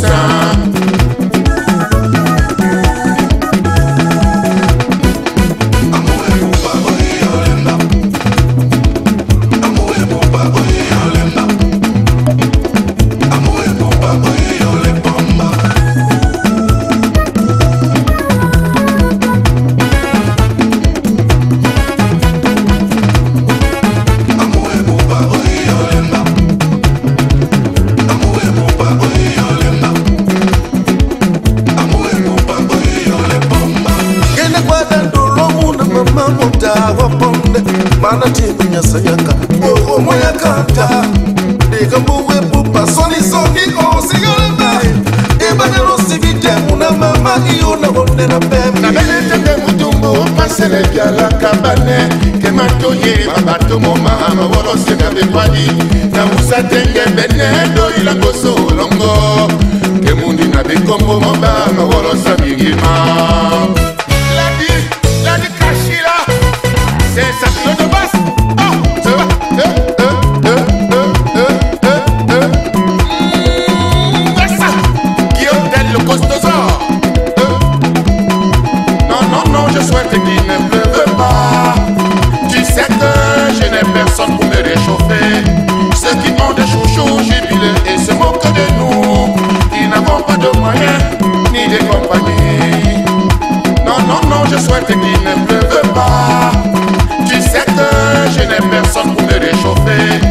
sun. awaponde mana tibanyasayaka yokomoyakata likambuwepupa sonisoni osigalaba ebanelosivite muna mama iyona ondela pembe nabeletepe mutumbu opasele byalaka bane kematoye babato moma mawoloseka bekwadi nabusa tenge bene doyila koso olongo kemundi na bekombo moba mawolosa bigima souhaite qu'il ne pleuve pas. Tu sais que je n'ai personne pour me réchauffer.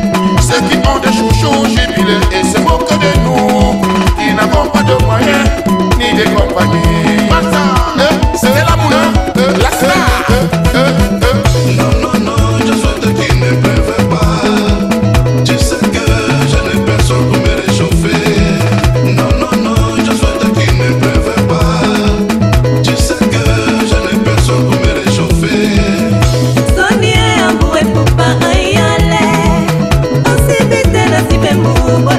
Oh,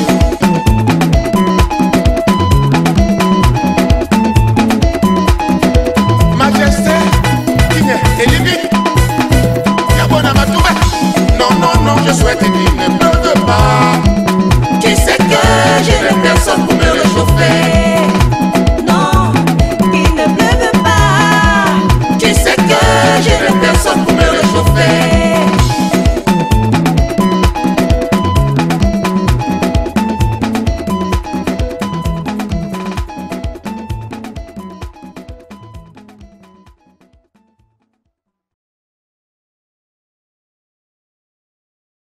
Some